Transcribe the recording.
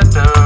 da da.